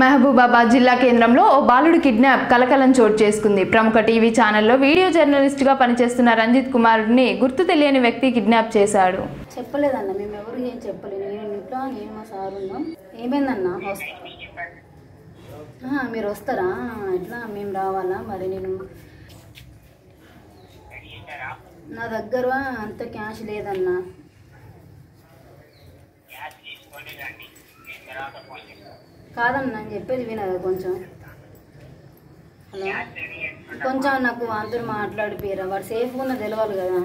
మహబూబాబాద్ జిల్లా కేంద్రంలో ఓ బాలుడు కిడ్నాప్ కలకలం చోటు చేసుకుంది. ప్రముఖ టీవీ ఛానల్లో వీడియో జర్నలిస్ట్గా పనిచేస్తున్న రంజిత్ కుమార్ని గుర్తు తెలియని వ్యక్తి కిడ్నాప్ చేశాడు. చెప్పలేదన్న మేము ఎవరు ఏం చెప్పలేదు నేను ఇంట్లో నేను మా సార్ ఉన్నాం. ఏమైందన్న మీరు వస్తారా? ఎట్లా? మేము రావాలా? మరి నేను నా దగ్గర అంత క్యాష్ లేదన్నా. కాదన్న నేను చెప్పేది వినదా కొంచెం. హలో? కొంచెం నాకు అందరు మాట్లాడిపోయారా వాడు సేఫ్గా ఉన్న తెలవాలి కదా.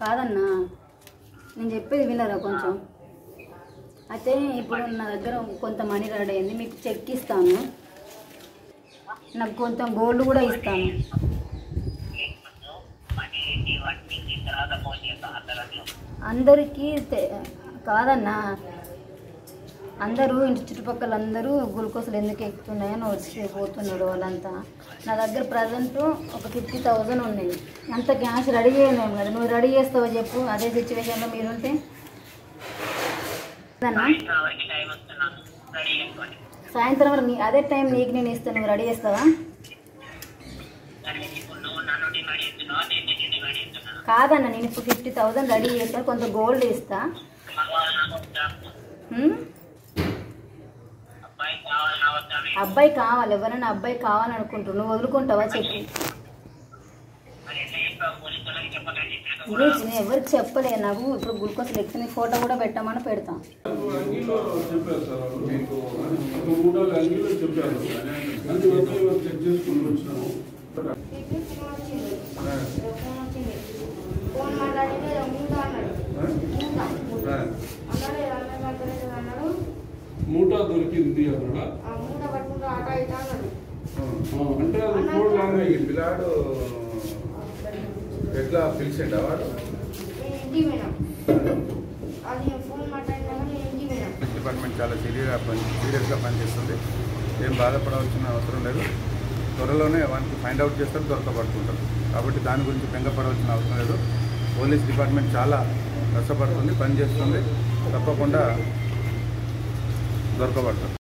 కాదన్నా నేను చెప్పేది వినరా కొంచెం. అయితే ఇప్పుడు నా దగ్గర కొంత మనీ రెడీ అయింది మీకు చెక్ ఇస్తాను. నాకు కొంత గోల్డ్ కూడా ఇస్తాను. అందరికీ కాదన్నా అందరూ ఇంటి చుట్టుపక్కల అందరూ గ్లూకోజ్లు ఎందుకు ఎక్కుతున్నాయని వచ్చి పోతున్నారు వాళ్ళంతా. నా దగ్గర ప్రజెంట్ ఒక ఫిఫ్టీ థౌజండ్ ఉన్నాయి. అంత క్యాష్ రెడీ చేయలేము కదా. నువ్వు రెడీ చేస్తావో చెప్పు అదే సిచ్యువేషన్లో మీరుంటే. సాయంత్రం వరకు అదే టైం నీకు నేను ఇస్తాను నువ్వు రెడీ చేస్తావా? కాదన్న నేను ఇప్పుడు ఫిఫ్టీ థౌజండ్ రెడీ చేస్తాను కొంత గోల్డ్ ఇస్తా. అబ్బాయి కావాలి ఎవరైనా అబ్బాయి కావాలనుకుంటున్నావు నువ్వు వదులుకుంటావా చెప్పు. నేను ఎవరికి చెప్పలే నాకు ఇప్పుడు గ్లూకోజ్ లెక్కిన ఫోటో కూడా పెట్టమని పెడతాం. చెప్పారు సార్ వాళ్ళు మీకు ఒక మూడు నాలుగు అంగీలో చెప్పారు అందువల్ల చెక్ చేసుకుని వచ్చినాము మూట దొరికింది అక్కడ అంటే అది చూడగానే ఈ పిల్లాడు ఎట్లా పిలిచిండా వాడు? డిపార్ట్మెంట్ చాలా సీరియస్గా పని సీరియస్గా పనిచేస్తుంది. ఏం బాధపడవలసిన అవసరం లేదు. త్వరలోనే వానికి ఫైండ్ అవుట్ చేస్తారు దొరకబడుతుంటారు. కాబట్టి దాని గురించి బెంగపడవలసిన అవసరం లేదు. పోలీస్ డిపార్ట్మెంట్ చాలా కష్టపడుతుంది పనిచేస్తుంది తప్పకుండా దొరకబడుతుంది